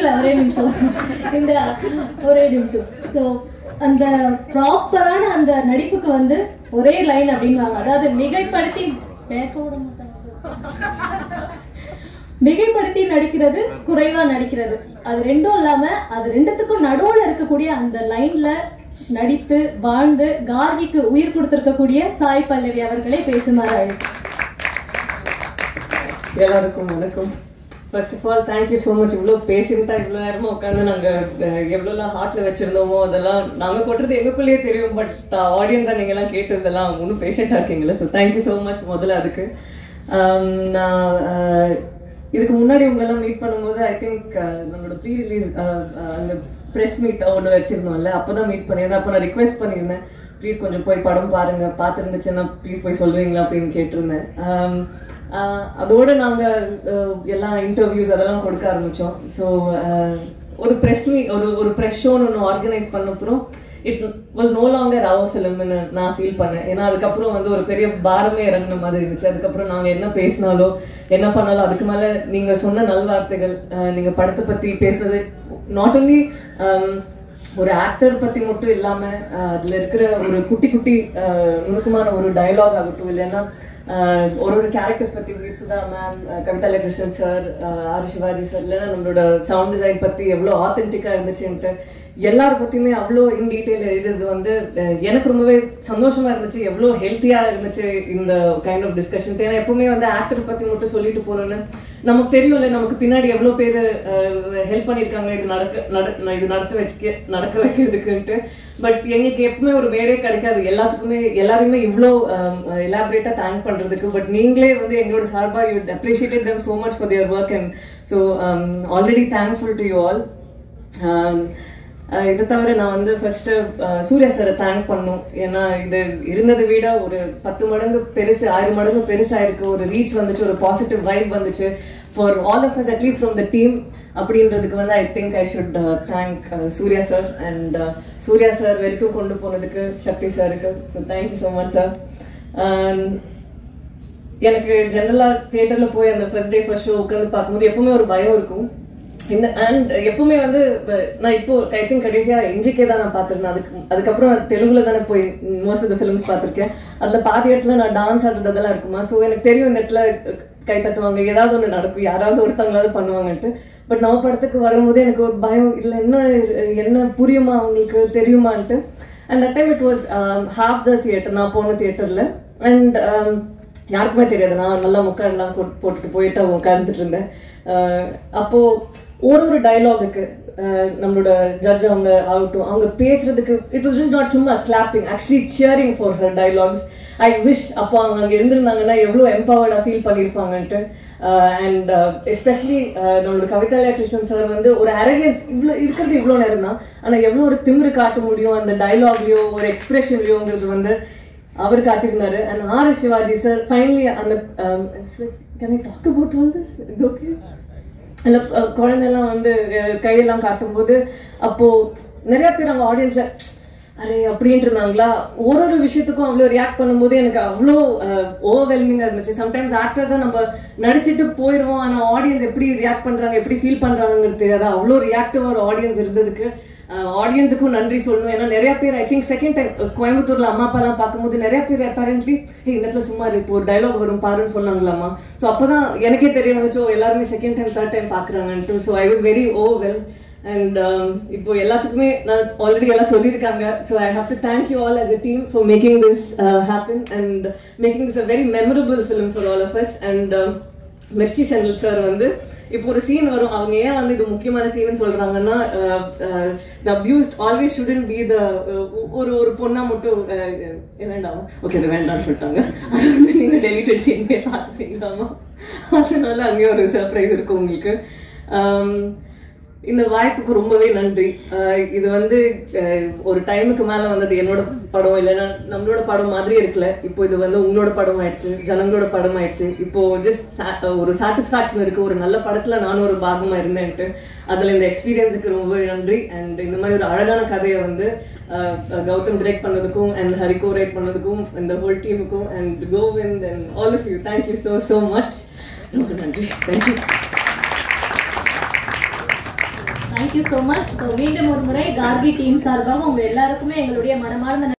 முடியல ஒரே நிமிஷம். இந்த ஒரே நிமிஷம். ஸோ அந்த ப்ராப்பரான அந்த நடிப்புக்கு வந்து ஒரே லைன் அப்படின்வாங்க அதாவது மிகைப்படுத்தி பேச விட மாட்டாங்க. மிகைப்படுத்தி நடிக்கிறது குறைவா நடிக்கிறது. அது ரெண்டும் இல்லாம அது ரெண்டுத்துக்கும் நடுவுல இருக்கக்கூடிய அந்த லைன்ல நடித்து வாழ்ந்து கார்கிக்கு உயிர் கொடுத்திருக்கக்கூடிய சாய் பல்லவி அவர்களை பேசுமாறு அழைக்கிறேன். எல்லாருக்கும் வணக்கம். First of all thank you so much இவ்வளோ பேஷண்ட்டாக இவ்வளோ நேரமாக உட்காந்து நாங்கள் எவ்வளோலாம் ஹார்ட்டில் வச்சுருந்தோமோ அதெல்லாம் நாங்கள் கொட்டுறது எங்களுக்குள்ளேயே தெரியும் பட் uh, ஆடியன்ஸாக நீங்கள்லாம் கேட்டதெல்லாம் ஒன்றும் பேஷண்ட்டாக இருக்கீங்களா ஸோ தேங்க்யூ ஸோ மச் முதல்ல அதுக்கு. Um, நான் இதுக்கு முன்னாடி உங்களெல்லாம் மீட் பண்ணும்போது ஐ திங்க் uh, நம்மளோட ப்ரீ ரிலீஸ் uh, அந்த ப்ரெஸ் மீட் ஒன்று வச்சுருந்தோம்ல அப்போ தான் மீட் பண்ணியிருந்தேன். அப்போ நான் ரிக்வெஸ்ட் பண்ணியிருந்தேன். ப்ளீஸ் கொஞ்சம் போய் படம் பாருங்க. பார்த்துருந்துச்சுன்னா ப்ளீஸ் போய் சொல்லுவீங்களா அப்படின்னு கேட்டிருந்தேன். Um, uh, அதோடு நாங்கள் uh, எல்லா இன்டர்வியூஸ் அதெல்லாம் கொடுக்க ஆரம்பித்தோம் ஸோ uh, ஒரு ப்ரெஸ் மீ ஒரு ஒரு ப்ரெஸ் ஷோன்னு ஒன்று organise பண்ணப்புறம் it was no longer our ஃபிலிம்னு நான் ஃபீல் பண்ணேன். ஏன்னா அதுக்கப்புறம் வந்து ஒரு பெரிய பாரமே இறங்கின மாதிரி இருந்துச்சு. அதுக்கப்புறம் நாங்கள் என்ன பேசினாலோ என்ன பண்ணாலும் அதுக்கு மேலே நீங்கள் சொன்ன நல்வார்த்தைகள் நீங்கள் படத்தை பற்றி பேசுனது நாட் ஒன்லி ஒரு ஆக்டர் பத்தி மட்டும் இல்லாம அதுல இருக்கிற ஒரு குட்டி குட்டி நுணுக்கமான ஒரு டயலாக் ஆகட்டும் இல்லைன்னா ஆஹ் ஒரு ஒரு கேரக்டர்ஸ் பத்தி சுதா மேம் கவிதா லகிருஷ்ணன் சார் ஆர் சிவாஜி சார் இல்லைன்னா நம்மளோட சவுண்ட் டிசைன் பத்தி எவ்வளோ ஆத்தென்டிக்கா இருந்துச்சுன்ட்டு எல்லார பத்தியுமே அவ்வளோ இன் டீட்டெயில் எழுதுறது வந்து எனக்கு ரொம்பவே சந்தோஷமா இருந்துச்சு எவ்வளோ ஹெல்த்தியா இருந்துச்சு இந்த கைண்ட் ஆஃப் டிஸ்கஷன் ஏன்னா எப்பவுமே வந்து ஆக்டர் பத்தி மட்டும் சொல்லிட்டு போறோன்னு நமக்கு தெரியும்ல நமக்கு பின்னாடி எவ்வளோ பேர் ஹெல்ப் பண்ணியிருக்காங்க இது நடக்க நட இது நடத்த வச்சுக்க நடக்க வைக்கிறதுக்குன்ட்டு. பட் எங்களுக்கு எப்பவுமே ஒரு வேடே கிடைக்காது. எல்லாத்துக்குமே எல்லாருமே இவ்வளோ எலாபரேட்டாக தேங்க் பண்ணுறதுக்கு பட் நீங்களே வந்து எங்களோட சார்பாக you appreciated them so much for their work and so already thankful to you all இதை தவிர நான் வந்து ஃபர்ஸ்ட் சூர்யா சாரை தேங்க் பண்ணும். ஏன்னா இது இருந்ததை விட ஒரு பத்து மடங்கு பெருசு ஆறு மடங்கு பெருசாக இருக்கு ஒரு ரீச் வந்துச்சு ஒரு பாசிட்டிவ் வைப் வந்துச்சு. For all of us atleast from the team அப்படின்றதுக்கு வந்து I think I should thank Suriya sir and uh, Suriya sir வரைக்கும் கொண்டு போனதுக்கு சக்தி சாருக்கு so thank you so much sir எனக்கு ஜென்ரலாக தியேட்டரில் போய் அந்த ஃபர்ஸ்ட் டே ஃபர்ஸ்ட் ஷோ உட்காந்து பார்க்கும்போது எப்பவுமே ஒரு பயம் இருக்கும். இந்த அண்ட் எப்பவுமே வந்து நான் இப்போ ஐ திங்க் கடைசியாக இன்றைக்கே தான் நான் பார்த்துருந்தேன். அதுக்கு அதுக்கப்புறம் தெலுங்குல தானே போய் மோஸ்ட் ஆஃப் த ஃபிலிம்ஸ் பார்த்துருக்கேன். அதில் பாதி இடத்துல நான் டான்ஸ் ஆடுறது அதெல்லாம் இருக்குமா? ஸோ எனக்கு தெரியும் இந்த இடத்துல கை தட்டுவாங்க. ஏதாவது ஒன்று நடக்கும். யாராவது ஒருத்தவங்களாவது பண்ணுவாங்கன்ட்டு. பட் நம்ம படத்துக்கு வரும்போது எனக்கு ஒரு பயம் இல்லை என்ன என்ன புரியுமா? அவங்களுக்கு தெரியுமான்ட்டு. And that time it was half the theatre நான் போன தியேட்டரில் அண்ட் um, யாருக்குமே தெரியாது. நான் நல்லா முக்காடெல்லாம் போட்டுட்டு போயிட்டு அவங்க உட்காந்துட்டு இருந்தேன் அப்போது ஒரு ஒரு டைலாகுக்கு நம்மளோட ஜட்ஜ் அவங்க ஆகட்டும் அவங்க பேசுறதுக்கு இட் வாஸ் ஜஸ்ட் நாட் சும்மா clapping actually cheering for her dialogues I wish அப்போ அவங்க அங்கே இருந்திருந்தாங்கன்னா எவ்வளோ எம்பவர்டாக ஃபீல் பண்ணியிருப்பாங்கன்ட்டு. அண்ட் எஸ்பெஷலி நம்மளோட கவிதாலயா கிருஷ்ணன் சார் வந்து ஒரு அரகன்ஸ் இவ்வளோ இருக்கிறது இவ்வளோ நேரம் தான். ஆனால் எவ்வளோ ஒரு திமிரு காட்ட முடியும் அந்த டைலாக்லையோ ஒரு எக்ஸ்பிரஷன்லையோங்கிறது வந்து அவர் காட்டியிருந்தாரு. And R Sivaji sir finally அந்த can I talk about all this இது ஓகே இல்லை குழந்தைலாம் வந்து கையெல்லாம் காட்டும்போது அப்போ நிறைய பேர் அவங்க ஆடியன்ஸில் அரே அப்படின்ட்டு இருந்தாங்களா? ஒரு ஒரு விஷயத்துக்கும் அவ்வளோ ரியாக்ட் பண்ணும்போது எனக்கு அவ்வளோ ஓவர்வெல்மிங்காக இருந்துச்சு. சம்டைம்ஸ் ஆக்டர்ஸாக நம்ம நடிச்சுட்டு போயிடுவோம் ஆனால் ஆடியன்ஸ் எப்படி ரியாக்ட் பண்ணுறாங்க எப்படி ஃபீல் பண்ணுறாங்கிறது தெரியாது. அவ்வளோ ரியாக்டிவாக ஒரு ஆடியன்ஸ் இருந்ததுக்கு. ஆடியன்ஸுக்கும் நன்றி சொல்லணும். ஏன்னா நிறைய பேர் ஐ திங்க் செகண்ட் டைம் கோயம்புத்தூர்ல அம்மா அப்பாலாம் பார்க்கும்போது நிறைய பேர் அப்பேரண்ட்லி இந்த இடத்துல சும்மா இப்போ ஒரு டைலாக் வரும் பாருன்னு சொன்னாங்களாமா ஸோ அப்போதான் எனக்கே தெரிய வந்துச்சோ எல்லாருமே second time third time பார்க்குறாங்கன்ட்டு. So I was very oh well and um, இப்போ எல்லாத்துக்குமே நான் ஆல்ரெடி எல்லாம் சொல்லியிருக்காங்க. So I have to thank you all as a team for making this happen and making this a very memorable film for all of us and Mirchi Senthil sir வந்து இப்போ ஒரு scene வரும். அவங்க ஏன் வந்து இது முக்கியமான சீன் சொல்றாங்கன்னா the abused always shouldn't be the ஒரு ஒரு பொண்ணா மட்டும் uh, uh, வேண்டாம்? ஓகே அது வேண்டாம்னு சொல்லிட்டாங்க. அது வந்து நீங்க டெலிட்டட் சீன் பார்த்துக்கலாமா அதனால அங்கேயும் ஒரு சர்ப்ரைஸ் இருக்கும் உங்களுக்கு. Um, இந்த வாய்ப்புக்கு ரொம்பவே நன்றி. இது வந்து ஒரு டைமுக்கு மேல வந்தது என்னோட படம் இல்லைன்னா நம்மளோட படம் மாதிரி இருக்கல. இப்போ இது வந்து உங்களோட படம் ஆயிடுச்சு ஜனங்களோட படம் ஆயிடுச்சு. இப்போ ஜஸ்ட் ஒரு சாட்டிஸ்ஃபேக்ஷன் இருக்கு ஒரு நல்ல படத்துல நானும் ஒரு பாகமா இருந்தேன்ட்டு. அதுல இந்த எக்ஸ்பீரியன்ஸுக்கு ரொம்பவே நன்றி. அண்ட் இந்த மாதிரி ஒரு அழகான கதையை வந்து கௌதம் டிரெக்ட் பண்ணதுக்கும் அண்ட் ஹரிகோ ரைட் பண்ணதுக்கும் இந்த ஹோல் டீமுக்கும் and Govind and all of you thank you so so much ரொம்ப நன்றி. Thank you thank you so much so மீண்டும் ஒரு முறை கார்கி டீம் சார்பாக உங்க எல்லாருக்குமே எங்களுடைய மனமார்ந்த